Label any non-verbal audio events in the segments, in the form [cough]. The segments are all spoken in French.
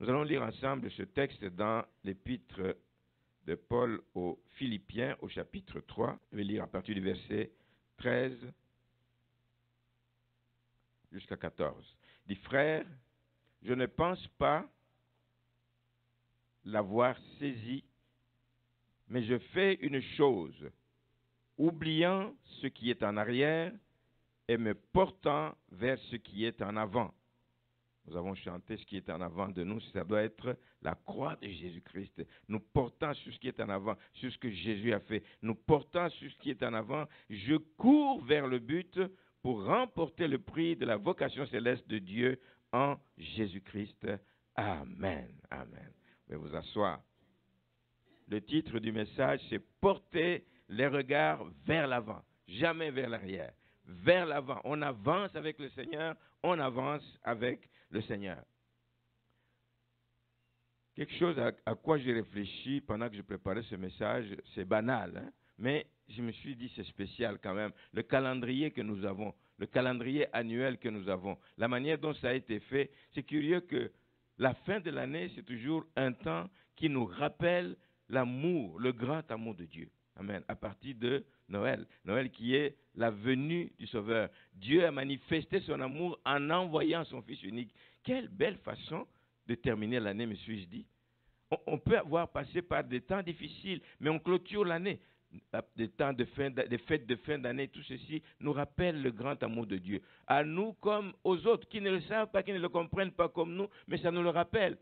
Nous allons lire ensemble ce texte dans l'épître de Paul aux Philippiens au chapitre 3. Je vais lire à partir du verset 13 jusqu'à 14. Il dit, frère, je ne pense pas l'avoir saisi, mais je fais une chose, oubliant ce qui est en arrière et me portant vers ce qui est en avant. Nous avons chanté ce qui est en avant de nous, ça doit être la croix de Jésus-Christ. Nous portant sur ce qui est en avant, sur ce que Jésus a fait. Nous portant sur ce qui est en avant, je cours vers le but pour remporter le prix de la vocation céleste de Dieu en Jésus-Christ. Amen. Amen. Je vais vous asseoir. Le titre du message, c'est Porter les regards vers l'avant, jamais vers l'arrière. Vers l'avant. On avance avec le Seigneur, on avance avec le Seigneur. Quelque chose à, quoi j'ai réfléchi pendant que je préparais ce message, c'est banal, hein, mais je me suis dit c'est spécial quand même. Le calendrier que nous avons, le calendrier annuel que nous avons, la manière dont ça a été fait, c'est curieux que la fin de l'année, c'est toujours un temps qui nous rappelle l'amour, le grand amour de Dieu. Amen. À partir de Noël. Noël qui est la venue du Sauveur. Dieu a manifesté son amour en envoyant son Fils unique. Quelle belle façon de terminer l'année, me suis-je dit. On, peut avoir passé par des temps difficiles, mais on clôture l'année. Des temps de fin, des fêtes de fin d'année, tout ceci nous rappelle le grand amour de Dieu. À nous comme aux autres qui ne le savent pas, qui ne le comprennent pas comme nous, mais ça nous le rappelle.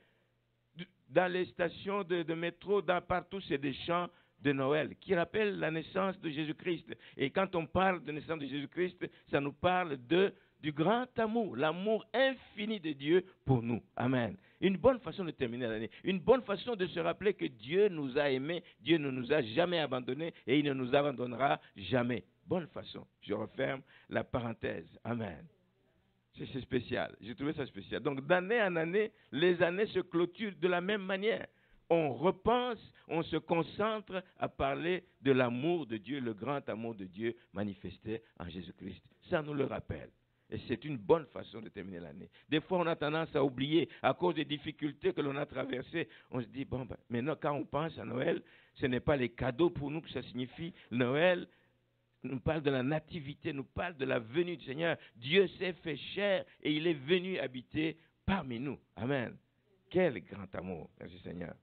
Dans les stations de, métro, dans, partout, c'est des chants de Noël qui rappellent la naissance de Jésus-Christ. Et quand on parle de naissance de Jésus-Christ, ça nous parle de, du grand amour, l'amour infini de Dieu pour nous. Amen. Une bonne façon de terminer l'année. Une bonne façon de se rappeler que Dieu nous a aimés, Dieu ne nous a jamais abandonnés et il ne nous abandonnera jamais. Bonne façon. Je referme la parenthèse. Amen. C'est spécial. J'ai trouvé ça spécial. Donc d'année en année, les années se clôturent de la même manière on repense, on se concentre à parler de l'amour de Dieu, le grand amour de Dieu manifesté en Jésus-Christ. Ça nous le rappelle. Et c'est une bonne façon de terminer l'année. Des fois, on a tendance à oublier à cause des difficultés que l'on a traversées. On se dit, bon, ben, maintenant, quand on pense à Noël, ce n'est pas les cadeaux pour nous que ça signifie. Noël nous parle de la nativité, nous parle de la venue du Seigneur. Dieu s'est fait chair et il est venu habiter parmi nous. Amen. Quel grand amour, merci Seigneur.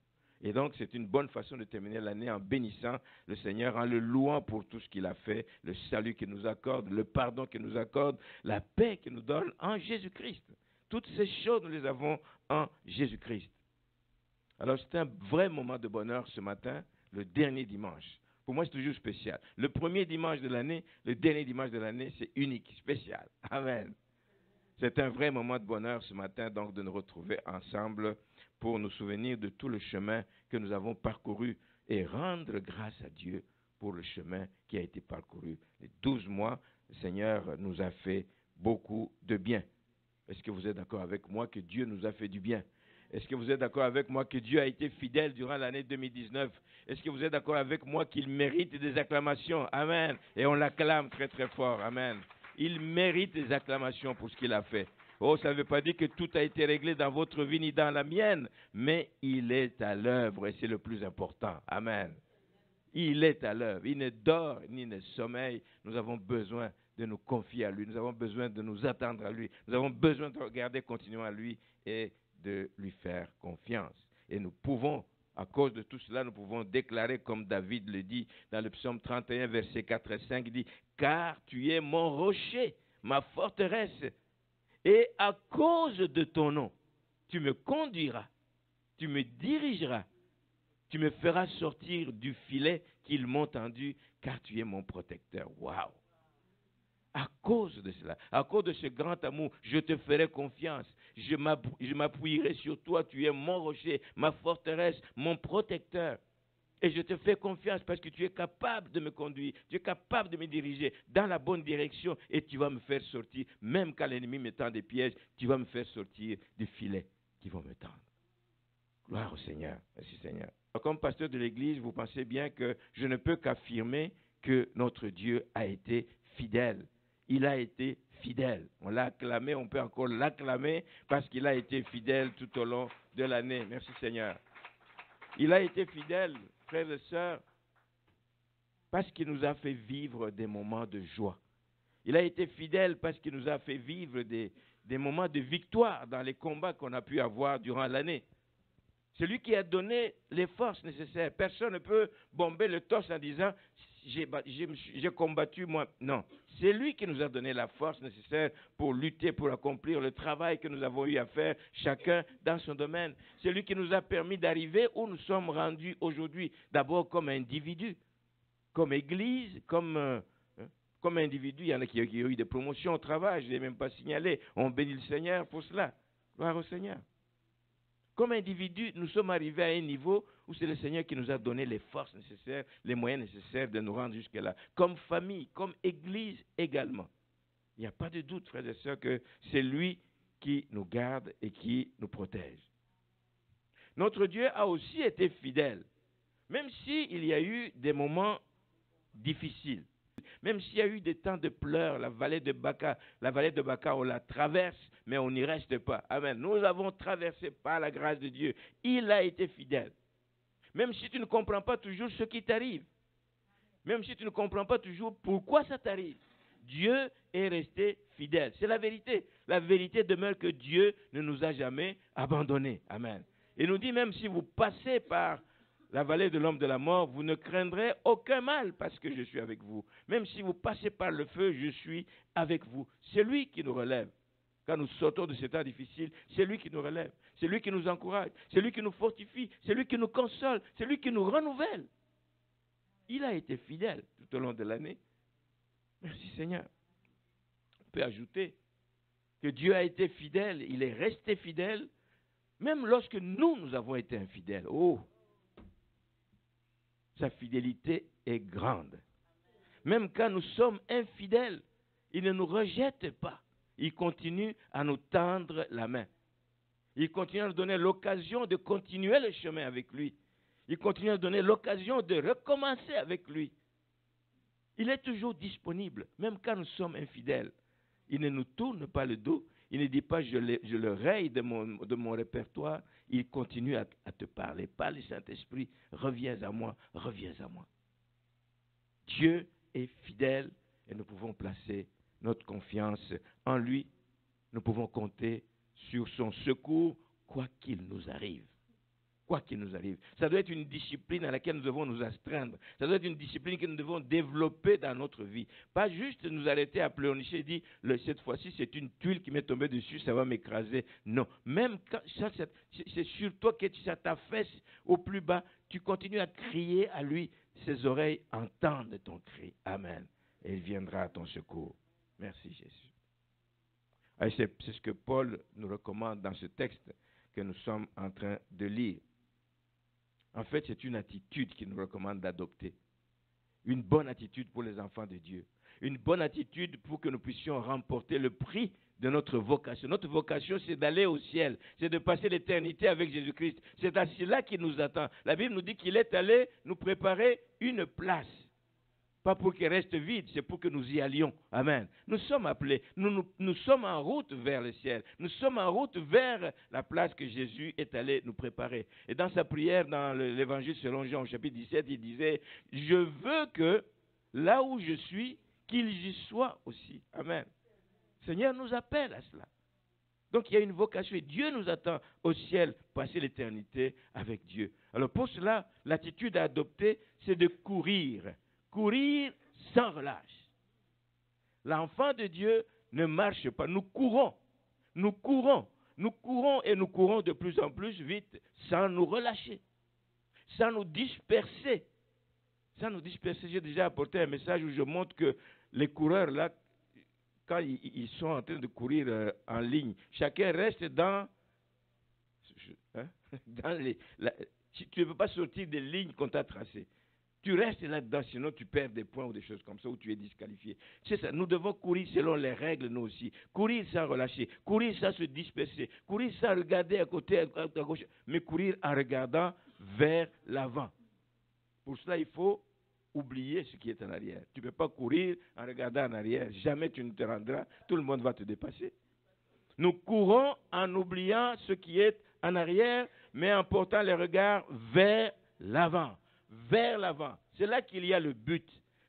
Et donc, c'est une bonne façon de terminer l'année en bénissant le Seigneur, en le louant pour tout ce qu'il a fait, le salut qu'il nous accorde, le pardon qu'il nous accorde, la paix qu'il nous donne en Jésus-Christ. Toutes ces choses, nous les avons en Jésus-Christ. Alors, c'est un vrai moment de bonheur ce matin, le dernier dimanche. Pour moi, c'est toujours spécial. Le premier dimanche de l'année, le dernier dimanche de l'année, c'est unique, spécial. Amen. C'est un vrai moment de bonheur ce matin, donc, de nous retrouver ensemble pour nous souvenir de tout le chemin que nous avons parcouru et rendre grâce à Dieu pour le chemin qui a été parcouru. Les douze mois, le Seigneur nous a fait beaucoup de bien. Est-ce que vous êtes d'accord avec moi que Dieu nous a fait du bien? Est-ce que vous êtes d'accord avec moi que Dieu a été fidèle durant l'année 2019 Est-ce que vous êtes d'accord avec moi qu'il mérite des acclamations? Amen. Et on l'acclame très très fort. Amen. Il mérite des acclamations pour ce qu'il a fait. Oh, ça ne veut pas dire que tout a été réglé dans votre vie ni dans la mienne, mais il est à l'œuvre et c'est le plus important. Amen. Il est à l'œuvre. Il ne dort ni ne sommeille. Nous avons besoin de nous confier à lui. Nous avons besoin de nous attendre à lui. Nous avons besoin de regarder continuellement à lui et de lui faire confiance. Et nous pouvons, à cause de tout cela, nous pouvons déclarer comme David le dit dans le psaume 31, verset 4 et 5, il dit, Car tu es mon rocher, ma forteresse, et à cause de ton nom, tu me conduiras, tu me dirigeras, tu me feras sortir du filet qu'ils m'ont tendu, car tu es mon protecteur. Waouh! À cause de cela, à cause de ce grand amour, je te ferai confiance. Je m'appuierai sur toi. Tu es mon rocher, ma forteresse, mon protecteur. Et je te fais confiance parce que tu es capable de me conduire, tu es capable de me diriger dans la bonne direction et tu vas me faire sortir, même quand l'ennemi me tend des pièges, tu vas me faire sortir du filet qui vont me tendre. Gloire au Seigneur. Merci Seigneur. Comme pasteur de l'Église, vous pensez bien que je ne peux qu'affirmer que notre Dieu a été fidèle. il a été fidèle. On l'a acclamé, on peut encore l'acclamer parce qu'il a été fidèle tout au long de l'année. Merci Seigneur. Il a été fidèle, frères et sœurs, parce qu'il nous a fait vivre des moments de joie. Il a été fidèle parce qu'il nous a fait vivre des, des moments de victoire dans les combats qu'on a pu avoir durant l'année. C'est lui qui a donné les forces nécessaires. Personne ne peut bomber le torse en disant j'ai combattu moi. Non, c'est lui qui nous a donné la force nécessaire pour lutter, pour accomplir le travail que nous avons eu à faire, chacun dans son domaine. C'est lui qui nous a permis d'arriver où nous sommes rendus aujourd'hui. D'abord comme individu, comme église, comme, euh, hein, comme individu. Il y en a qui, ont eu des promotions au travail, je ne l'ai même pas signalé. On bénit le Seigneur pour cela. Gloire au Seigneur. Comme individu, nous sommes arrivés à un niveau où c'est le Seigneur qui nous a donné les forces nécessaires, les moyens nécessaires de nous rendre jusque-là. Comme famille, comme Église également. Il n'y a pas de doute, frères et sœurs, que c'est lui qui nous garde et qui nous protège. Notre Dieu a aussi été fidèle, même s'il y a eu des moments difficiles. Même s'il y a eu des temps de pleurs, la vallée de Baca, la vallée de Baca, on la traverse, mais on n'y reste pas. Amen. Nous avons traversé par la grâce de Dieu. Il a été fidèle. Même si tu ne comprends pas toujours ce qui t'arrive, même si tu ne comprends pas toujours pourquoi ça t'arrive, Dieu est resté fidèle. C'est la vérité. La vérité demeure que Dieu ne nous a jamais abandonnés. Amen. Il nous dit même si vous passez par la vallée de l'homme de la mort, vous ne craindrez aucun mal parce que je suis avec vous. Même si vous passez par le feu, je suis avec vous. C'est lui qui nous relève. Quand nous sortons de cet état difficile, c'est lui qui nous relève, c'est lui qui nous encourage, c'est lui qui nous fortifie, c'est lui qui nous console, c'est lui qui nous renouvelle. Il a été fidèle tout au long de l'année. Merci Seigneur. On peut ajouter que Dieu a été fidèle, il est resté fidèle, même lorsque nous, nous avons été infidèles. Oh, sa fidélité est grande. Même quand nous sommes infidèles, il ne nous rejette pas. Il continue à nous tendre la main. Il continue à nous donner l'occasion de continuer le chemin avec lui. Il continue à nous donner l'occasion de recommencer avec lui. Il est toujours disponible, même quand nous sommes infidèles. Il ne nous tourne pas le dos. Il ne dit pas je le, raye de mon répertoire il continue à, te parler. Par le Saint-Esprit, reviens à moi, reviens à moi. Dieu est fidèle et nous pouvons placer notre confiance en lui. Nous pouvons compter sur son secours, quoi qu'il nous arrive quoi qu'il nous arrive. Ça doit être une discipline à laquelle nous devons nous astreindre. Ça doit être une discipline que nous devons développer dans notre vie. Pas juste nous arrêter à pleurnicher et dire, cette fois-ci, c'est une tuile qui m'est tombée dessus, ça va m'écraser. Non. Même quand c'est sur toi que ça t'affaisse au plus bas, tu continues à crier à lui. Ses oreilles entendent ton cri. Amen. Et il viendra à ton secours. Merci Jésus. C'est ce que Paul nous recommande dans ce texte que nous sommes en train de lire. En fait, c'est une attitude qu'il nous recommande d'adopter. Une bonne attitude pour les enfants de Dieu. Une bonne attitude pour que nous puissions remporter le prix de notre vocation. Notre vocation, c'est d'aller au ciel, c'est de passer l'éternité avec Jésus-Christ. C'est à cela qu'il nous attend. La Bible nous dit qu'il est allé nous préparer une place. Pas pour qu'il reste vide, c'est pour que nous y allions. Amen. Nous sommes appelés, nous, sommes en route vers le ciel. Nous sommes en route vers la place que Jésus est allé nous préparer. Et dans sa prière, dans l'évangile selon Jean, chapitre 17, il disait, je veux que là où je suis, qu'il y soit aussi. Amen. Le Seigneur nous appelle à cela. Donc il y a une vocation et Dieu nous attend au ciel, passer l'éternité avec Dieu. Alors pour cela, l'attitude à adopter, c'est de courir courir sans relâche. L'enfant de Dieu ne marche pas. Nous courons. Nous courons. Nous courons et nous courons de plus en plus vite sans nous relâcher, sans nous disperser. Sans nous disperser, j'ai déjà apporté un message où je montre que les coureurs, là, quand ils sont en train de courir euh, en ligne, chacun reste dans, hein, [laughs] dans les, tu ne peux pas sortir des lignes qu'on t'a tracées. Tu restes là-dedans, sinon tu perds des points ou des choses comme ça, ou tu es disqualifié. C'est ça, nous devons courir selon les règles, nous aussi. Courir sans relâcher, courir sans se disperser, courir sans regarder à côté, à gauche, mais courir en regardant vers l'avant. Pour cela, il faut oublier ce qui est en arrière. Tu ne peux pas courir en regardant en arrière. Jamais tu ne te rendras. Tout le monde va te dépasser. Nous courons en oubliant ce qui est en arrière, mais en portant les regards vers l'avant. Vers l'avant. C'est là qu'il y a le but.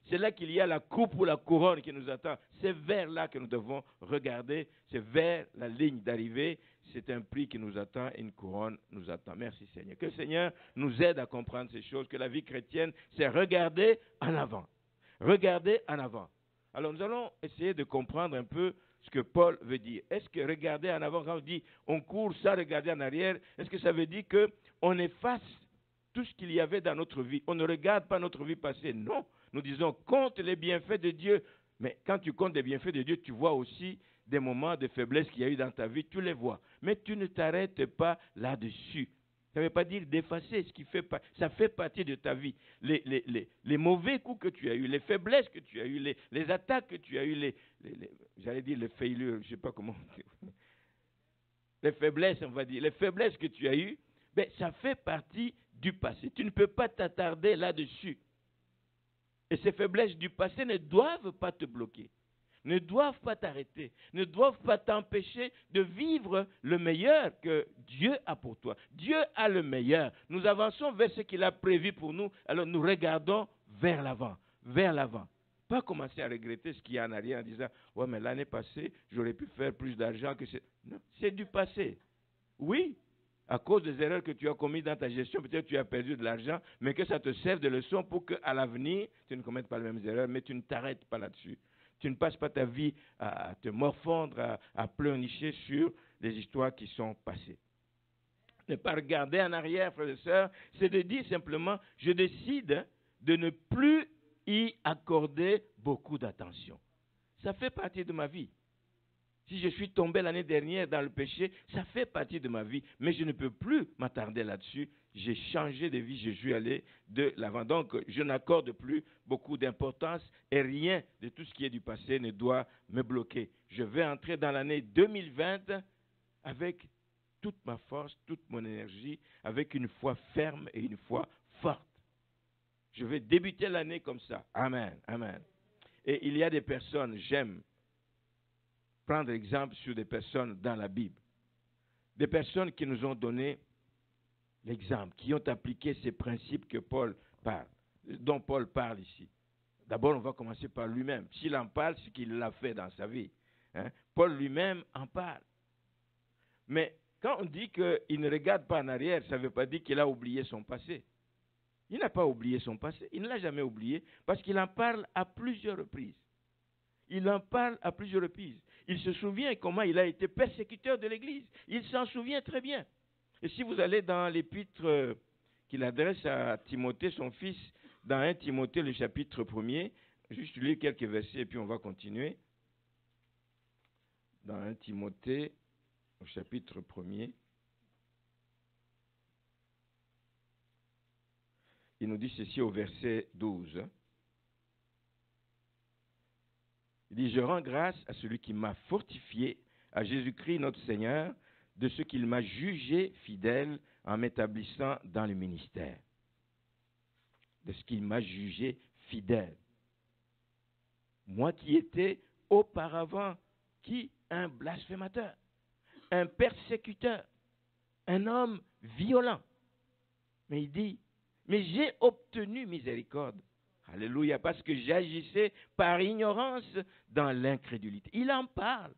C'est là qu'il y a la coupe ou la couronne qui nous attend. C'est vers là que nous devons regarder. C'est vers la ligne d'arrivée. C'est un prix qui nous attend et une couronne nous attend. Merci Seigneur. Que Seigneur nous aide à comprendre ces choses. Que la vie chrétienne, c'est regarder en avant. Regarder en avant. Alors nous allons essayer de comprendre un peu ce que Paul veut dire. Est-ce que regarder en avant, quand on dit on court sans regarder en arrière, est-ce que ça veut dire qu'on efface tout ce qu'il y avait dans notre vie On ne regarde pas notre vie passée. Non. Nous disons compte les bienfaits de Dieu. Mais quand tu comptes les bienfaits de Dieu, tu vois aussi des moments de faiblesse qu'il y a eu dans ta vie, tu les vois. Mais tu ne t'arrêtes pas là-dessus. Ça ne veut pas dire d'effacer ce qui fait pas. Ça fait partie de ta vie. Les, les, les, mauvais coups que tu as eus, les faiblesses que tu as eues, les, les attaques que tu as eues, les, j'allais dire les failures, je ne sais pas comment. les faiblesses, on va dire, les faiblesses que tu as eues, ben, ça fait partie du passé. Tu ne peux pas t'attarder là-dessus. Et ces faiblesses du passé ne doivent pas te bloquer, ne doivent pas t'arrêter, ne doivent pas t'empêcher de vivre le meilleur que Dieu a pour toi. Dieu a le meilleur. Nous avançons vers ce qu'il a prévu pour nous, alors nous regardons vers l'avant, vers l'avant. Pas commencer à regretter ce qu'il y a en arrière en disant Ouais, mais l'année passée, j'aurais pu faire plus d'argent que c'est. Non, c'est du passé. Oui, à cause des erreurs que tu as commises dans ta gestion, peut-être tu as perdu de l'argent, mais que ça te serve de leçon pour qu'à l'avenir, tu ne commettes pas les mêmes erreurs, mais tu ne t'arrêtes pas là-dessus. Tu ne passes pas ta vie à te morfondre, à, à pleurnicher sur les histoires qui sont passées. Ne pas regarder en arrière, frères et sœurs, c'est de dire simplement, je décide de ne plus y accorder beaucoup d'attention. Ça fait partie de ma vie. Si je suis tombé l'année dernière dans le péché, ça fait partie de ma vie, mais je ne peux plus m'attarder là-dessus. J'ai changé de vie, je suis allé de l'avant. Donc, je n'accorde plus beaucoup d'importance et rien de tout ce qui est du passé ne doit me bloquer. Je vais entrer dans l'année 2020 avec toute ma force, toute mon énergie, avec une foi ferme et une foi forte. Je vais débuter l'année comme ça. Amen, amen. Et il y a des personnes, j'aime prendre exemple sur des personnes dans la Bible. Des personnes qui nous ont donné l'exemple, qui ont appliqué ces principes que Paul parle, dont Paul parle ici. D'abord, on va commencer par lui-même. S'il en parle, c'est qu'il l'a fait dans sa vie. Hein. Paul lui-même en parle. Mais quand on dit qu'il ne regarde pas en arrière, ça ne veut pas dire qu'il a oublié son passé. Il n'a pas oublié son passé, il ne l'a jamais oublié, parce qu'il en parle à plusieurs reprises. Il en parle à plusieurs reprises. Il se souvient comment il a été persécuteur de l'Église. Il s'en souvient très bien. Et si vous allez dans l'épître euh, qu'il adresse à Timothée, son fils, dans 1 Timothée, le chapitre 1er, juste lire quelques versets et puis on va continuer. Dans 1 Timothée, au chapitre 1er. Il nous dit ceci au verset 12. Il dit, je rends grâce à celui qui m'a fortifié, à Jésus-Christ notre Seigneur, de ce qu'il m'a jugé fidèle en m'établissant dans le ministère. De ce qu'il m'a jugé fidèle. Moi qui étais auparavant qui Un blasphémateur, un persécuteur, un homme violent. Mais il dit, mais j'ai obtenu miséricorde Alléluia, parce que j'agissais par ignorance dans l'incrédulité. Il en parle.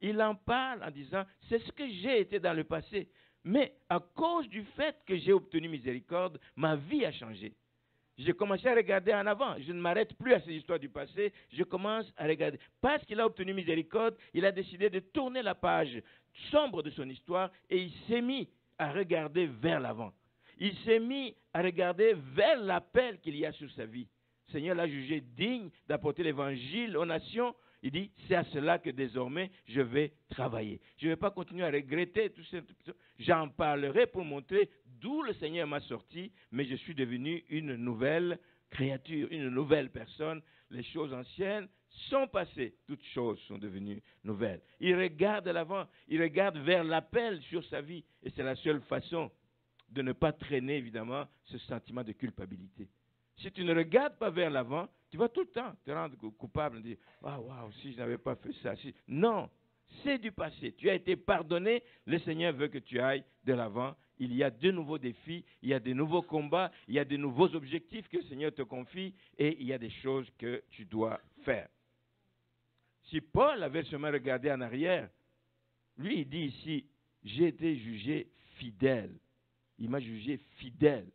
Il en parle en disant, c'est ce que j'ai été dans le passé. Mais à cause du fait que j'ai obtenu miséricorde, ma vie a changé. J'ai commencé à regarder en avant. Je ne m'arrête plus à ces histoires du passé. Je commence à regarder. Parce qu'il a obtenu miséricorde, il a décidé de tourner la page sombre de son histoire et il s'est mis à regarder vers l'avant il s'est mis à regarder vers l'appel qu'il y a sur sa vie. Le Seigneur l'a jugé digne d'apporter l'évangile aux nations. Il dit, c'est à cela que désormais je vais travailler. Je ne vais pas continuer à regretter tout ça. J'en parlerai pour montrer d'où le Seigneur m'a sorti, mais je suis devenu une nouvelle créature, une nouvelle personne. Les choses anciennes sont passées, toutes choses sont devenues nouvelles. Il regarde l'avant, il regarde vers l'appel sur sa vie, et c'est la seule façon de ne pas traîner, évidemment, ce sentiment de culpabilité. Si tu ne regardes pas vers l'avant, tu vas tout le temps te rendre coupable et dire Waouh, waouh, si je n'avais pas fait ça. Non, c'est du passé. Tu as été pardonné. Le Seigneur veut que tu ailles de l'avant. Il y a de nouveaux défis, il y a de nouveaux combats, il y a de nouveaux objectifs que le Seigneur te confie et il y a des choses que tu dois faire. Si Paul avait seulement regardé en arrière, lui, il dit ici J'ai été jugé fidèle. Il m'a jugé fidèle.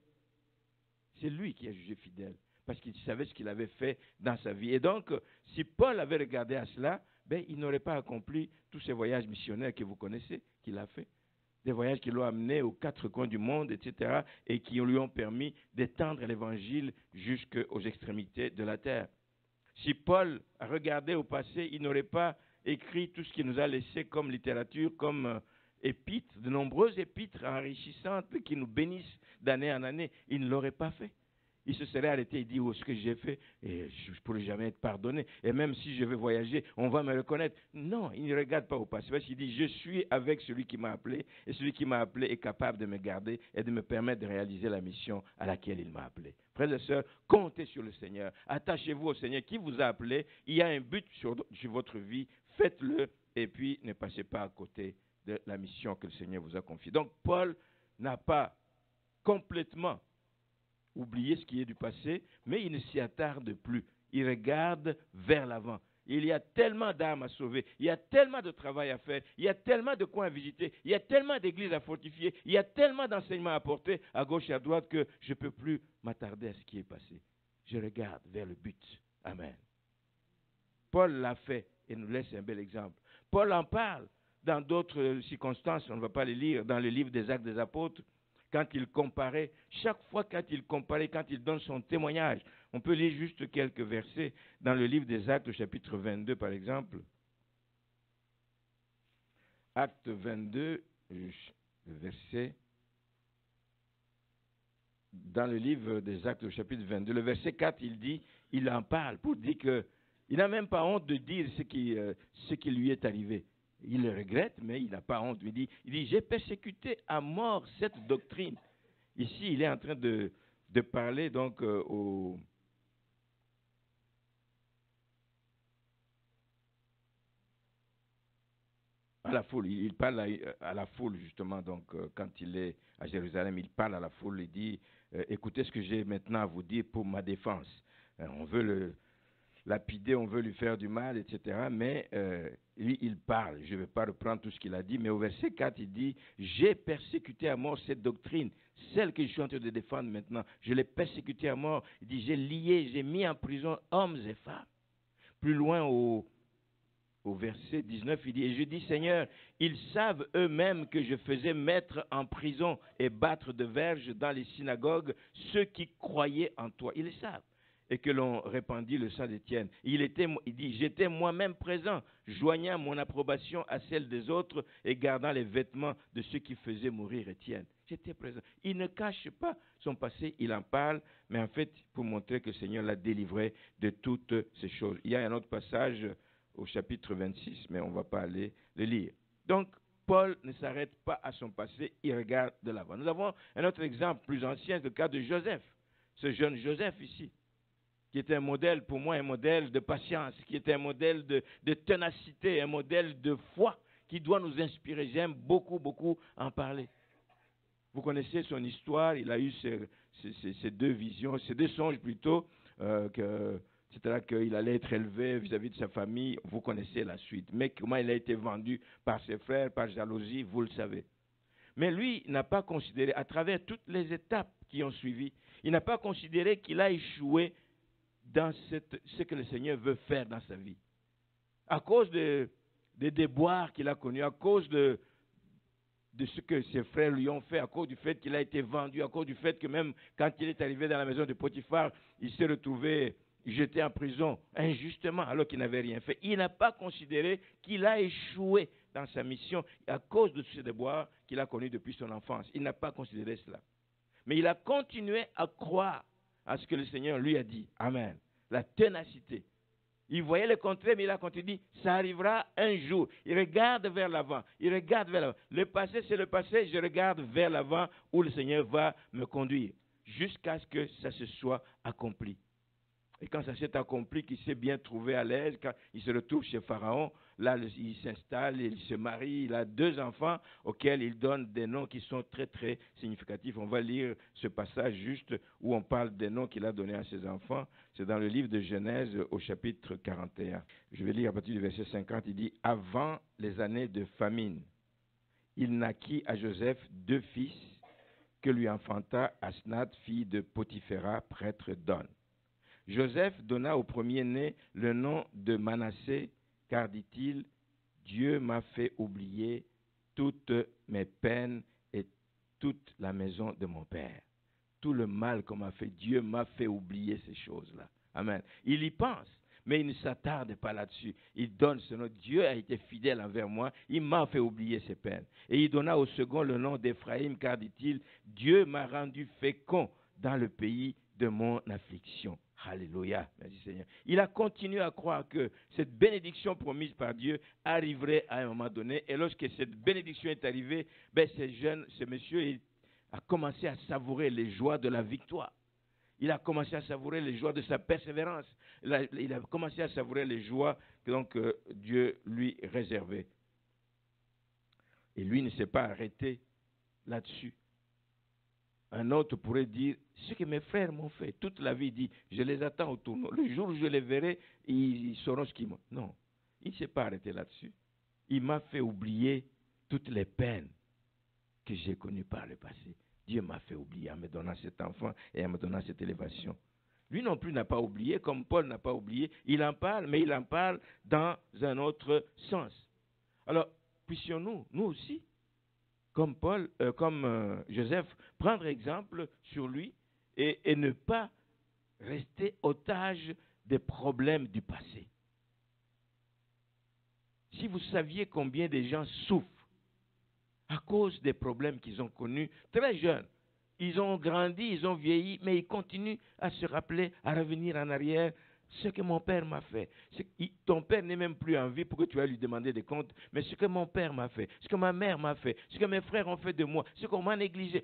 C'est lui qui a jugé fidèle parce qu'il savait ce qu'il avait fait dans sa vie. Et donc, si Paul avait regardé à cela, ben, il n'aurait pas accompli tous ces voyages missionnaires que vous connaissez qu'il a fait. Des voyages qui l'ont amené aux quatre coins du monde, etc., et qui lui ont permis d'étendre l'évangile jusqu'aux extrémités de la terre. Si Paul a regardé au passé, il n'aurait pas écrit tout ce qu'il nous a laissé comme littérature, comme euh, épîtres, de nombreuses épîtres enrichissantes qui nous bénissent d'année en année. Il ne l'aurait pas fait il se serait arrêté et dit oh, ce que j'ai fait, je ne pourrais jamais être pardonné. Et même si je vais voyager, on va me reconnaître. Non, il ne regarde pas au passé. Parce qu'il dit, je suis avec celui qui m'a appelé, et celui qui m'a appelé est capable de me garder et de me permettre de réaliser la mission à laquelle il m'a appelé. Frères et sœurs, comptez sur le Seigneur. Attachez-vous au Seigneur qui vous a appelé. Il y a un but sur votre vie. Faites-le et puis ne passez pas à côté de la mission que le Seigneur vous a confiée. Donc Paul n'a pas complètement oublier ce qui est du passé, mais il ne s'y attarde plus. Il regarde vers l'avant. Il y a tellement d'âmes à sauver, il y a tellement de travail à faire, il y a tellement de coins à visiter, il y a tellement d'églises à fortifier, il y a tellement d'enseignements à apporter à gauche et à droite que je ne peux plus m'attarder à ce qui est passé. Je regarde vers le but. Amen. Paul l'a fait et nous laisse un bel exemple. Paul en parle dans d'autres circonstances, on ne va pas les lire, dans le livre des Actes des Apôtres quand il comparait, chaque fois quand il comparait, quand il donne son témoignage. On peut lire juste quelques versets dans le livre des Actes, chapitre 22, par exemple. Acte 22, verset. Dans le livre des Actes, chapitre 22, le verset 4, il dit, il en parle pour dire que il n'a même pas honte de dire ce qui, euh, ce qui lui est arrivé. Il le regrette, mais il n'a pas honte. Il dit, j'ai persécuté à mort cette doctrine. Ici, il est en train de, parler donc euh, à la foule. Il, parle à, la foule, justement, donc, euh, quand il est à Jérusalem, il parle à la foule, il dit, euh, écoutez ce que j'ai maintenant à vous dire pour ma défense. on veut le, lapider, on veut lui faire du mal, etc. Mais euh, lui, il parle. Je ne vais pas reprendre tout ce qu'il a dit, mais au verset 4, il dit, j'ai persécuté à mort cette doctrine, celle que je suis en train de défendre maintenant. Je l'ai persécutée à mort. Il dit, j'ai lié, j'ai mis en prison hommes et femmes. Plus loin au, au verset 19, il dit, et je dis, Seigneur, ils savent eux-mêmes que je faisais mettre en prison et battre de verge dans les synagogues ceux qui croyaient en toi. Ils le savent et que l'on répandit le sang d'Étienne. Il, était, il dit, j'étais moi-même présent, joignant mon approbation à celle des autres et gardant les vêtements de ceux qui faisaient mourir Étienne. J'étais présent. Il ne cache pas son passé, il en parle, mais en fait, pour montrer que le Seigneur l'a délivré de toutes ces choses. Il y a un autre passage au chapitre 26, mais on ne va pas aller le lire. Donc, Paul ne s'arrête pas à son passé, il regarde de l'avant. Nous avons un autre exemple plus ancien, le cas de Joseph, ce jeune Joseph ici qui était un modèle, pour moi, un modèle de patience, qui était un modèle de, ténacité, un modèle de foi qui doit nous inspirer. J'aime beaucoup, beaucoup en parler. Vous connaissez son histoire, il a eu ces, deux visions, ces deux songes plutôt, euh, c'est-à-dire qu'il allait être élevé vis-à-vis de sa famille, vous connaissez la suite. Mais comment il a été vendu par ses frères, par jalousie, vous le savez. Mais lui n'a pas considéré, à travers toutes les étapes qui ont suivi, il n'a pas considéré qu'il a échoué dans ce que le Seigneur veut faire dans sa vie. À cause des déboires qu'il a connus, à cause de, de ce que ses frères lui ont fait, à cause du fait qu'il a été vendu, à cause du fait que même quand il est arrivé dans la maison de Potiphar, il s'est retrouvé jeté en prison injustement alors qu'il n'avait rien fait. Il n'a pas considéré qu'il a échoué dans sa mission à cause de ce déboires qu'il a connus depuis son enfance. Il n'a pas considéré cela. Mais il a continué à croire à ce que le Seigneur lui a dit. Amen. La ténacité. Il voyait le contraire, mais il a continué. Ça arrivera un jour. Il regarde vers l'avant. Il regarde vers l'avant. Le passé, c'est le passé. Je regarde vers l'avant où le Seigneur va me conduire. jusqu'à ce que ça se soit accompli. Et quand ça s'est accompli, qu'il s'est bien trouvé à l'aise, quand il se retrouve chez Pharaon, là, il s'installe, il se marie, il a deux enfants auxquels il donne des noms qui sont très, très significatifs. On va lire ce passage juste où on parle des noms qu'il a donnés à ses enfants. C'est dans le livre de Genèse au chapitre 41. Je vais lire à partir du verset 50. Il dit, avant les années de famine, il naquit à Joseph deux fils que lui enfanta Asnath, fille de Potiphéra, prêtre d'On. Joseph donna au premier-né le nom de Manassé, car dit-il, Dieu m'a fait oublier toutes mes peines et toute la maison de mon père. Tout le mal qu'on m'a fait, Dieu m'a fait oublier ces choses-là. Amen. Il y pense, mais il ne s'attarde pas là-dessus. Il donne ce nom. Dieu a été fidèle envers moi. Il m'a fait oublier ses peines. Et il donna au second le nom d'Éphraïm, car dit-il, Dieu m'a rendu fécond dans le pays de mon affliction. Alléluia, merci Seigneur. Il a continué à croire que cette bénédiction promise par Dieu arriverait à un moment donné. Et lorsque cette bénédiction est arrivée, ben, ce jeune, ce monsieur a commencé à savourer les joies de la victoire. Il a commencé à savourer les joies de sa persévérance. Il a, commencé à savourer les joies que euh, Dieu lui réservait. Et lui ne s'est pas arrêté là-dessus. Un autre pourrait dire, ce que mes frères m'ont fait, toute la vie, dit, je les attends au tournoi. Le jour où je les verrai, ils, sauront ce qu'ils m'ont. Non, il ne s'est pas arrêté là-dessus. Il m'a fait oublier toutes les peines que j'ai connues par le passé. Dieu m'a fait oublier en me donnant cet enfant et en me donnant cette élévation. Lui non plus n'a pas oublié, comme Paul n'a pas oublié. Il en parle, mais il en parle dans un autre sens. Alors, puissions-nous, nous aussi, comme Paul, euh, comme euh, Joseph, prendre exemple sur lui et, et ne pas rester otage des problèmes du passé. Si vous saviez combien de gens souffrent à cause des problèmes qu'ils ont connus très jeunes, ils ont grandi, ils ont vieilli, mais ils continuent à se rappeler, à revenir en arrière ce que mon père m'a fait. Ton père n'est même plus en vie pour que tu vas lui demander des comptes, mais ce que mon père m'a fait, ce que ma mère m'a fait, ce que mes frères ont fait de moi, ce qu'on m'a négligé.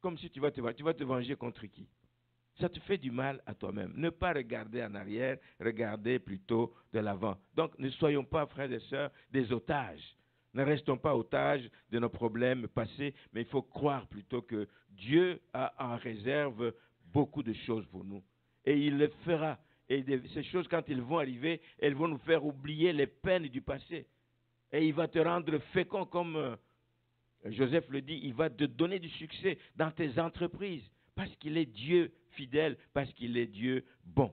Comme si tu vas, te, tu vas te venger contre qui? Ça te fait du mal à toi-même. Ne pas regarder en arrière, regarder plutôt de l'avant. Donc ne soyons pas, frères et sœurs, des otages. Ne restons pas otages de nos problèmes passés, mais il faut croire plutôt que Dieu a en réserve beaucoup de choses pour nous et il le fera. Et ces choses, quand elles vont arriver, elles vont nous faire oublier les peines du passé. Et il va te rendre fécond, comme euh, Joseph le dit, il va te donner du succès dans tes entreprises, parce qu'il est Dieu fidèle, parce qu'il est Dieu bon.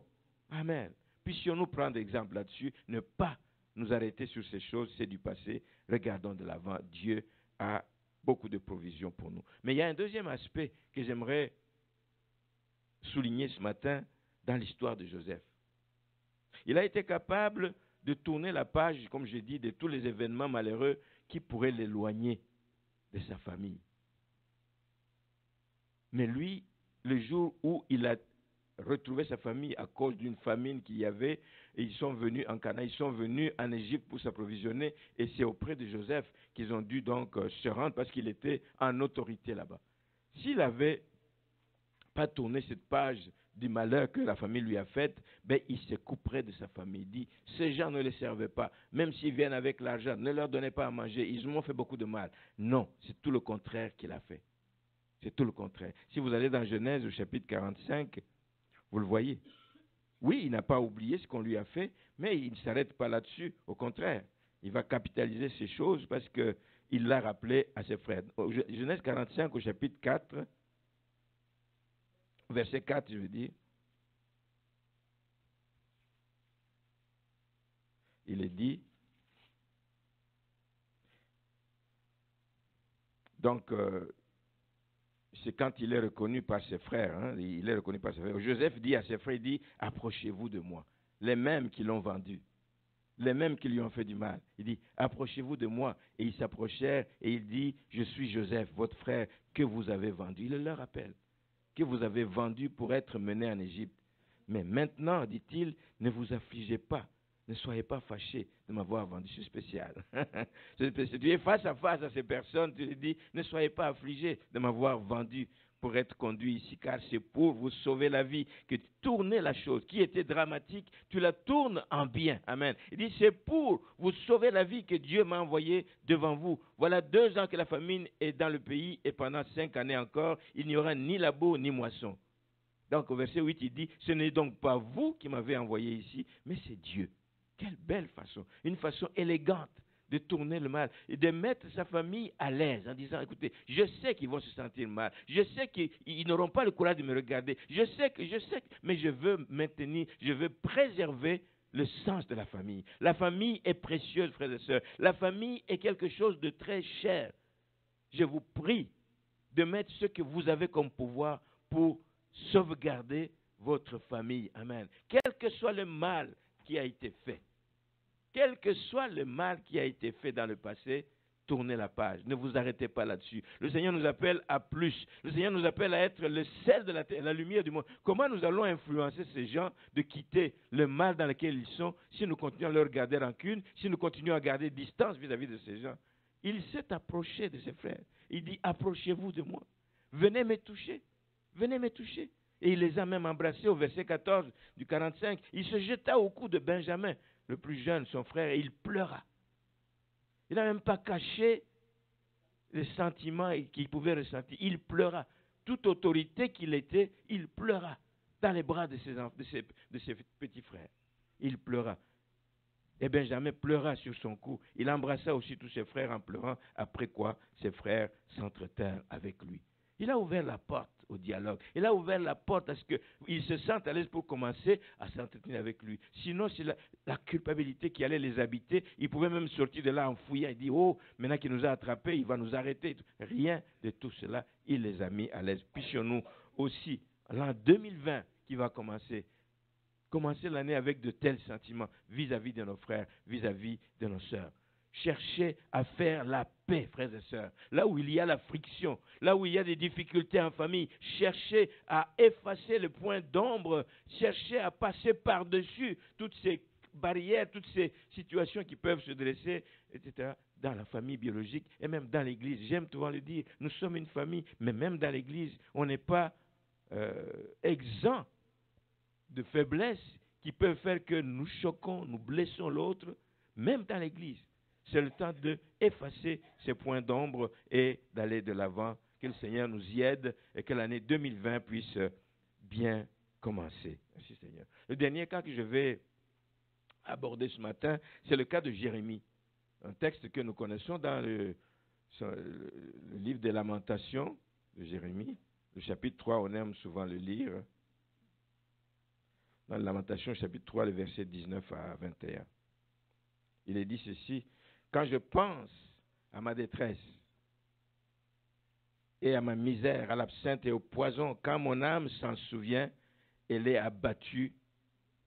Amen. Puissions-nous prendre exemple là-dessus, ne pas nous arrêter sur ces choses, c'est du passé. Regardons de l'avant. Dieu a beaucoup de provisions pour nous. Mais il y a un deuxième aspect que j'aimerais souligner ce matin, dans l'histoire de Joseph. Il a été capable de tourner la page, comme je dis, de tous les événements malheureux qui pourraient l'éloigner de sa famille. Mais lui, le jour où il a retrouvé sa famille à cause d'une famine qu'il y avait, ils sont venus en Canaan, ils sont venus en Égypte pour s'approvisionner, et c'est auprès de Joseph qu'ils ont dû donc euh, se rendre parce qu'il était en autorité là-bas. S'il avait pas tourné cette page du malheur que la famille lui a fait, ben, il se couperait de sa famille. Il dit, ces gens ne les servaient pas, même s'ils viennent avec l'argent, ne leur donnez pas à manger, ils m'ont fait beaucoup de mal. Non, c'est tout le contraire qu'il a fait. C'est tout le contraire. Si vous allez dans Genèse au chapitre 45, vous le voyez. Oui, il n'a pas oublié ce qu'on lui a fait, mais il ne s'arrête pas là-dessus. Au contraire, il va capitaliser ces choses parce qu'il l'a rappelé à ses frères. Genèse 45 au chapitre 4, verset 4, je veux dire. Il est dit, donc, euh, c'est quand il est reconnu par ses frères, hein, il est reconnu par ses frères. Joseph dit à ses frères, il dit, approchez-vous de moi, les mêmes qui l'ont vendu, les mêmes qui lui ont fait du mal. Il dit, approchez-vous de moi. Et ils s'approchèrent et il dit, je suis Joseph, votre frère, que vous avez vendu. Il leur rappelle que vous avez vendu pour être mené en Égypte. Mais maintenant, dit-il, ne vous affligez pas Ne soyez pas fâchés de m'avoir vendu. C'est spécial. [laughs] tu es face à face à ces personnes, tu lui dis, ne soyez pas affligés de m'avoir vendu pour être conduit ici, car c'est pour vous sauver la vie que tu la chose qui était dramatique, tu la tournes en bien. Amen. Il dit, c'est pour vous sauver la vie que Dieu m'a envoyé devant vous. Voilà deux ans que la famine est dans le pays et pendant cinq années encore, il n'y aura ni labo ni moisson. Donc au verset 8, il dit, ce n'est donc pas vous qui m'avez envoyé ici, mais c'est Dieu. Quelle belle façon, une façon élégante de tourner le mal et de mettre sa famille à l'aise en disant, écoutez, je sais qu'ils vont se sentir mal, je sais qu'ils n'auront pas le courage de me regarder, je sais que, je sais que, mais je veux maintenir, je veux préserver le sens de la famille. La famille est précieuse, frères et sœurs. La famille est quelque chose de très cher. Je vous prie de mettre ce que vous avez comme pouvoir pour sauvegarder votre famille. Amen. Quel que soit le mal qui a été fait, quel que soit le mal qui a été fait dans le passé, tournez la page. Ne vous arrêtez pas là-dessus. Le Seigneur nous appelle à plus. Le Seigneur nous appelle à être le sel de la terre, la lumière du monde. Comment nous allons influencer ces gens de quitter le mal dans lequel ils sont si nous continuons à leur garder rancune, si nous continuons à garder distance vis-à-vis de ces gens? Il s'est approché de ses frères. Il dit, approchez-vous de moi. Venez me toucher. Venez me toucher. Et il les a même embrassés au verset 14 du 45. Il se jeta au cou de Benjamin le plus jeune, son frère, il pleura. Il n'a même pas caché les sentiments qu'il pouvait ressentir. Il pleura. Toute autorité qu'il était, il pleura dans les bras de ses, petits frères. Il pleura. Et Benjamin pleura sur son cou. Il embrassa aussi tous ses frères en pleurant, après quoi ses frères s'entretèrent avec lui. Il a ouvert la porte au dialogue. Il a ouvert la porte à ce qu'ils se sentent à l'aise pour commencer à s'entretenir avec lui. Sinon, c'est la, culpabilité qui allait les habiter. Ils pouvaient même sortir de là en fouillant et dire, oh, maintenant qu'il nous a attrapés, il va nous arrêter. Rien de tout cela. Il les a mis à l'aise. Puissions-nous aussi, l'an 2020 qui va commencer, commencer l'année avec de tels sentiments vis-à-vis de nos frères, vis à -vis de nos sœurs. Cherchez à faire la paix, frères et sœurs. Là où il y a la friction, là où il y a des difficultés en famille, cherchez à effacer le point d'ombre, cherchez à passer par-dessus toutes ces barrières, toutes ces situations qui peuvent se dresser, etc., dans la famille biologique et même dans l'Église. J'aime souvent le dire, nous sommes une famille, mais même dans l'Église, on n'est pas euh, exempt de faiblesses qui peuvent faire que nous choquons, nous blessons l'autre, même dans l'Église. C'est le temps d'effacer ces points d'ombre et d'aller de l'avant. Que le Seigneur nous y aide et que l'année 2020 puisse bien commencer. Merci Seigneur. Le dernier cas que je vais aborder ce matin, c'est le cas de Jérémie. Un texte que nous connaissons dans le, livre des lamentations de Jérémie. Le chapitre 3, on aime souvent le lire. Dans la lamentation, chapitre 3, le verset 19 à 21. Il est dit ceci, quand je pense à ma détresse et à ma misère, à l'absinthe et au poison, quand mon âme s'en souvient, elle est abattue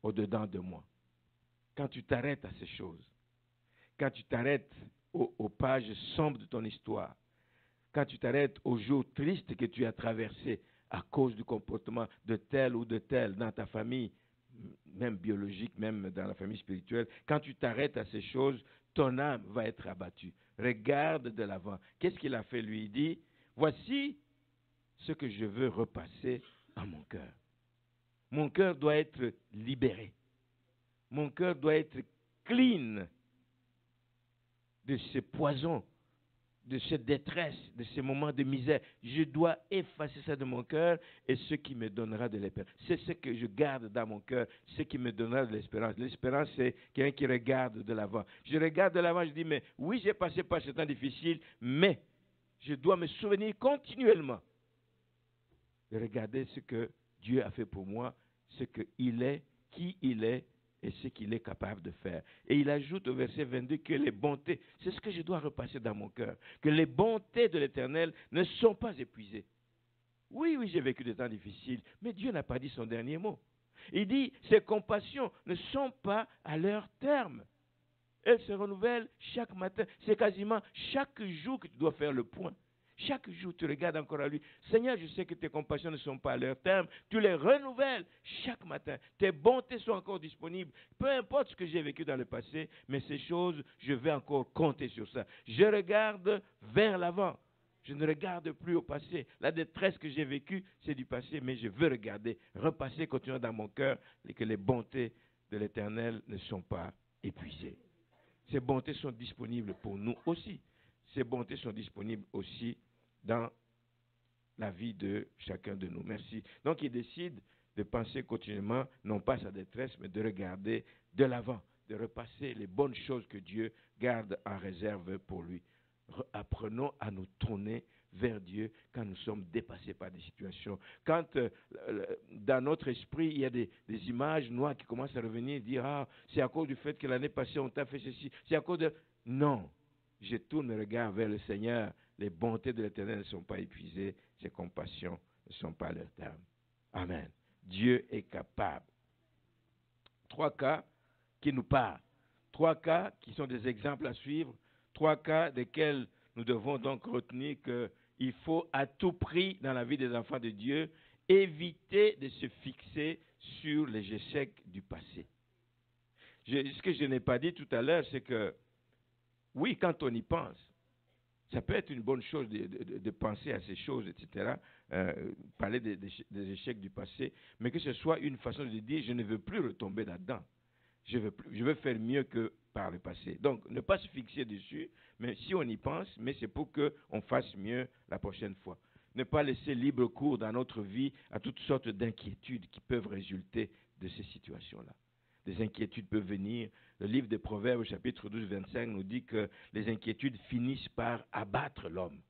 au-dedans de moi. Quand tu t'arrêtes à ces choses, quand tu t'arrêtes aux, pages sombres de ton histoire, quand tu t'arrêtes aux jours tristes que tu as traversés à cause du comportement de tel ou de tel dans ta famille, même biologique, même dans la famille spirituelle, quand tu t'arrêtes à ces choses, ton âme va être abattue. Regarde de l'avant. Qu'est-ce qu'il a fait lui? Il dit, voici ce que je veux repasser à mon cœur. Mon cœur doit être libéré. Mon cœur doit être clean de ce poison de cette détresse, de ces moments de misère. Je dois effacer ça de mon cœur et ce qui me donnera de l'espérance. C'est ce que je garde dans mon cœur, ce qui me donnera de l'espérance. L'espérance, c'est quelqu'un qui regarde de l'avant. Je regarde de l'avant, je dis, mais oui, j'ai passé par ce temps difficile, mais je dois me souvenir continuellement de regarder ce que Dieu a fait pour moi, ce qu'il est, qui il est et ce qu'il est capable de faire. Et il ajoute au verset 22 que les bontés, c'est ce que je dois repasser dans mon cœur, que les bontés de l'Éternel ne sont pas épuisées. Oui, oui, j'ai vécu des temps difficiles, mais Dieu n'a pas dit son dernier mot. Il dit, ses compassions ne sont pas à leur terme. Elles se renouvellent chaque matin. C'est quasiment chaque jour que tu dois faire le point. Chaque jour, tu regardes encore à lui. Seigneur, je sais que tes compassions ne sont pas à leur terme. Tu les renouvelles chaque matin. Tes bontés sont encore disponibles. Peu importe ce que j'ai vécu dans le passé, mais ces choses, je vais encore compter sur ça. Je regarde vers l'avant. Je ne regarde plus au passé. La détresse que j'ai vécue, c'est du passé, mais je veux regarder, repasser, continuer dans mon cœur et que les bontés de l'Éternel ne sont pas épuisées. Ces bontés sont disponibles pour nous aussi. Ces bontés sont disponibles aussi dans la vie de chacun de nous. Merci. Donc il décide de penser continuellement, non pas sa détresse, mais de regarder de l'avant, de repasser les bonnes choses que Dieu garde en réserve pour lui. Apprenons à nous tourner vers Dieu quand nous sommes dépassés par des situations. Quand euh, dans notre esprit, il y a des, images noires qui commencent à revenir et dire Ah, c'est à cause du fait que l'année passée, on t'a fait ceci. C'est à cause de. Non. Je tourne le regard vers le Seigneur. Les bontés de l'Éternel ne sont pas épuisées. Ses compassions ne sont pas à leur terme. Amen. Dieu est capable. Trois cas qui nous parlent. Trois cas qui sont des exemples à suivre. Trois cas desquels nous devons donc retenir qu'il faut à tout prix dans la vie des enfants de Dieu éviter de se fixer sur les échecs du passé. ce que je n'ai pas dit tout à l'heure, c'est que oui, quand on y pense, ça peut être une bonne chose de, penser à ces choses, etc., euh, parler des, échecs du passé, mais que ce soit une façon de dire je ne veux plus retomber là-dedans. Je veux, je veux faire mieux que par le passé. Donc, ne pas se fixer dessus, mais si on y pense, mais c'est pour qu'on fasse mieux la prochaine fois. Ne pas laisser libre cours dans notre vie à toutes sortes d'inquiétudes qui peuvent résulter de ces situations-là. Des inquiétudes peuvent venir. Le livre des Proverbes, chapitre 12, 25, nous dit que les inquiétudes finissent par abattre l'homme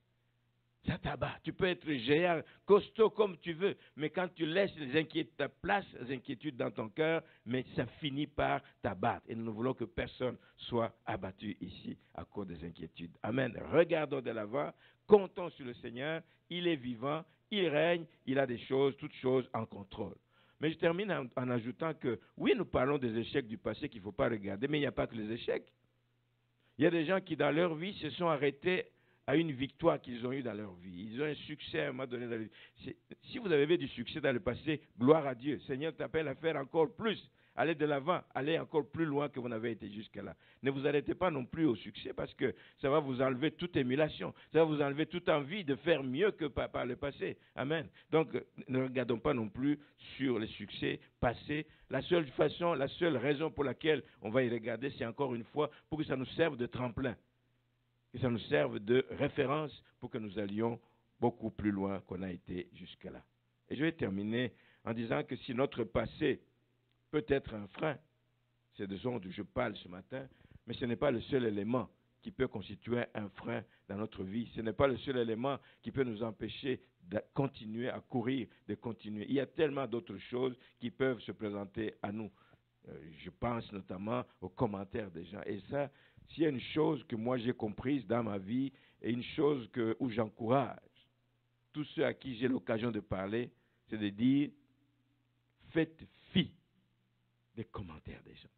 ça t'abat. Tu peux être géant, costaud comme tu veux, mais quand tu laisses les inquiétudes, ta place les inquiétudes dans ton cœur, mais ça finit par t'abattre. Et nous ne voulons que personne soit abattu ici à cause des inquiétudes. Amen. Regardons de l'avant, comptons sur le Seigneur. Il est vivant, il règne, il a des choses, toutes choses en contrôle. Mais je termine en, ajoutant que oui, nous parlons des échecs du passé qu'il ne faut pas regarder, mais il n'y a pas que les échecs. Il y a des gens qui, dans leur vie, se sont arrêtés à une victoire qu'ils ont eue dans leur vie. Ils ont un succès à un moment donné dans leur vie. Si vous avez eu du succès dans le passé, gloire à Dieu. Seigneur t'appelle à faire encore plus. Allez de l'avant, allez encore plus loin que vous n'avez été jusqu'à là. Ne vous arrêtez pas non plus au succès parce que ça va vous enlever toute émulation. Ça va vous enlever toute envie de faire mieux que par, par le passé. Amen. Donc, ne regardons pas non plus sur les succès passés. La seule façon, la seule raison pour laquelle on va y regarder, c'est encore une fois pour que ça nous serve de tremplin que ça nous serve de référence pour que nous allions beaucoup plus loin qu'on a été jusque-là. Et je vais terminer en disant que si notre passé peut être un frein, c'est de dont je parle ce matin, mais ce n'est pas le seul élément qui peut constituer un frein dans notre vie. Ce n'est pas le seul élément qui peut nous empêcher de continuer à courir, de continuer. Il y a tellement d'autres choses qui peuvent se présenter à nous. Euh, je pense notamment aux commentaires des gens. Et ça, s'il y a une chose que moi j'ai comprise dans ma vie et une chose où j'encourage tous ceux à qui j'ai l'occasion de parler, c'est de dire faites fi des commentaires des gens.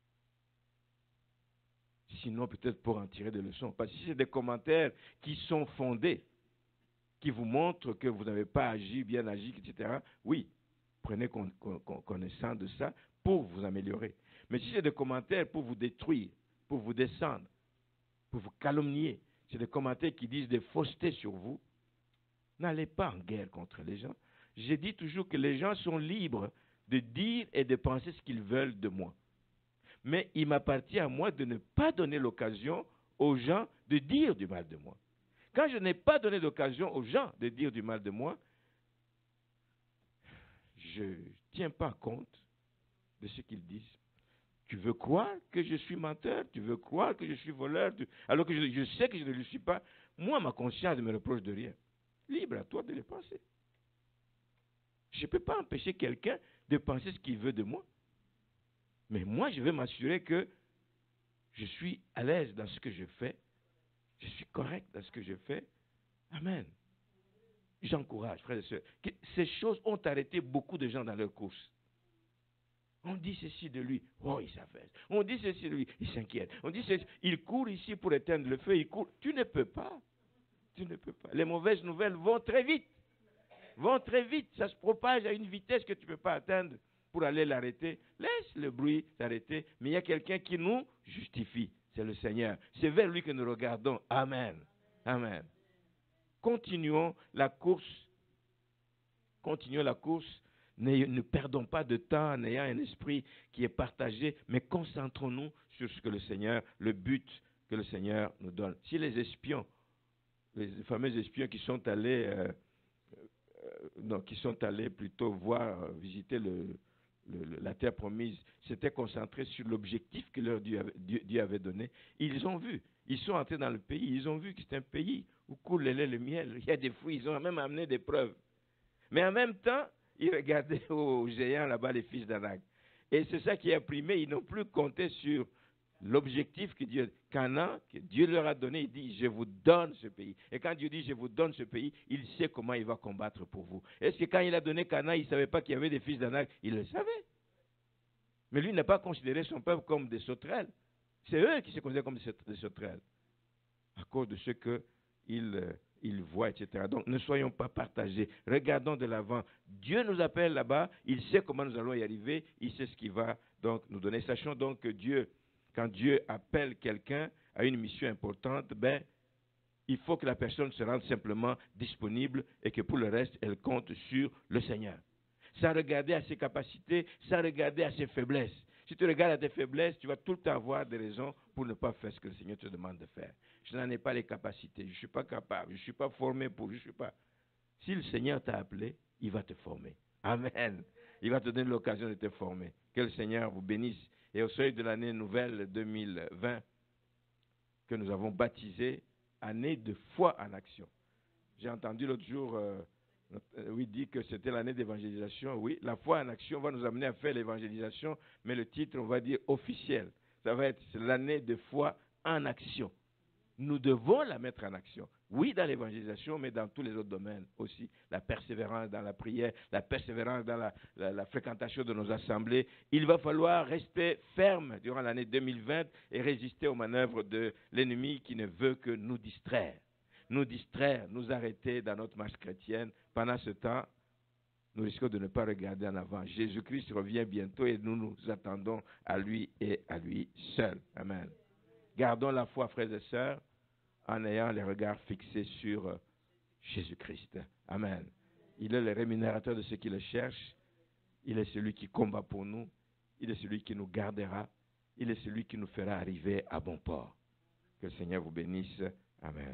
Sinon, peut-être pour en tirer des leçons. Parce que si c'est des commentaires qui sont fondés, qui vous montrent que vous n'avez pas agi, bien agi, etc., oui, prenez connaissance de ça pour vous améliorer. Mais si c'est des commentaires pour vous détruire, pour vous descendre, pour vous calomnier, c'est des commentaires qui disent des faussetés sur vous, n'allez pas en guerre contre les gens. J'ai dit toujours que les gens sont libres de dire et de penser ce qu'ils veulent de moi. Mais il m'appartient à moi de ne pas donner l'occasion aux gens de dire du mal de moi. Quand je n'ai pas donné l'occasion aux gens de dire du mal de moi, je ne tiens pas compte de ce qu'ils disent. Tu veux croire que je suis menteur? Tu veux croire que je suis voleur? Alors que je, sais que je ne le suis pas. Moi, ma conscience ne me reproche de rien. Libre à toi de le penser. Je ne peux pas empêcher quelqu'un de penser ce qu'il veut de moi. Mais moi, je vais m'assurer que je suis à l'aise dans ce que je fais. Je suis correct dans ce que je fais. Amen. J'encourage, frères et sœurs. ces choses ont arrêté beaucoup de gens dans leur course. On dit ceci de lui, oh il s'affaisse. On dit ceci de lui, il s'inquiète. On dit ceci, il court ici pour éteindre le feu, il court. Tu ne peux pas. Tu ne peux pas. Les mauvaises nouvelles vont très vite. Vont très vite. Ça se propage à une vitesse que tu ne peux pas atteindre pour aller l'arrêter. Laisse le bruit s'arrêter. Mais il y a quelqu'un qui nous justifie. C'est le Seigneur. C'est vers lui que nous regardons. Amen. Amen. Continuons la course. Continuons la course. Ne, perdons pas de temps en ayant un esprit qui est partagé, mais concentrons-nous sur ce que le Seigneur, le but que le Seigneur nous donne. Si les espions, les fameux espions qui sont allés, euh, non, qui sont allés plutôt voir, euh, visiter la terre promise, s'étaient concentrés sur l'objectif que leur Dieu, Dieu avait, donné, ils ont vu, ils sont entrés dans le pays, ils ont vu que c'est un pays où coule le lait, le miel, il y a des fruits, ils ont même amené des preuves. Mais en même temps, ils regardaient [laughs] aux géants là-bas, les fils d'Anak. Et c'est ça qui a primé, ils n'ont plus compté sur l'objectif que Dieu, Canaan, que Dieu leur a donné, il dit, je vous donne ce pays. Et quand Dieu dit, je vous donne ce pays, il sait comment il va combattre pour vous. Est-ce que quand il a donné Canaan, il ne savait pas qu'il y avait des fils d'Anak? Il le savait. Mais lui n'a pas considéré son peuple comme des sauterelles. C'est eux qui se considèrent comme des sauterelles. À cause de ce qu'ils il voient, etc. Donc ne soyons pas partagés. Regardons de l'avant. Dieu nous appelle là-bas. Il sait comment nous allons y arriver. Il sait ce qu'il va donc nous donner. Sachons donc que Dieu quand Dieu appelle quelqu'un à une mission importante, ben, il faut que la personne se rende simplement disponible et que pour le reste, elle compte sur le Seigneur. Sans regarder à ses capacités, sans regarder à ses faiblesses. Si tu regardes à tes faiblesses, tu vas tout le temps avoir des raisons pour ne pas faire ce que le Seigneur te demande de faire. Je n'en ai pas les capacités, je ne suis pas capable, je ne suis pas formé pour, je ne suis pas. Si le Seigneur t'a appelé, il va te former. Amen. Il va te donner l'occasion de te former. Que le Seigneur vous bénisse et au seuil de l'année nouvelle 2020 que nous avons baptisé année de foi en action. J'ai entendu l'autre jour, euh, oui, dit que c'était l'année d'évangélisation. Oui, la foi en action va nous amener à faire l'évangélisation, mais le titre, on va dire officiel. Ça va être l'année de foi en action. Nous devons la mettre en action. Oui, dans l'évangélisation, mais dans tous les autres domaines aussi. La persévérance dans la prière, la persévérance dans la, fréquentation de nos assemblées. Il va falloir rester ferme durant l'année 2020 et résister aux manœuvres de l'ennemi qui ne veut que nous distraire. Nous distraire, nous arrêter dans notre marche chrétienne. Pendant ce temps, nous risquons de ne pas regarder en avant. Jésus-Christ revient bientôt et nous nous attendons à lui et à lui seul. Amen. Gardons la foi, frères et sœurs en ayant les regards fixés sur Jésus-Christ. Amen. Il est le rémunérateur de ceux qui le cherchent. Il est celui qui combat pour nous. Il est celui qui nous gardera. Il est celui qui nous fera arriver à bon port. Que le Seigneur vous bénisse. Amen.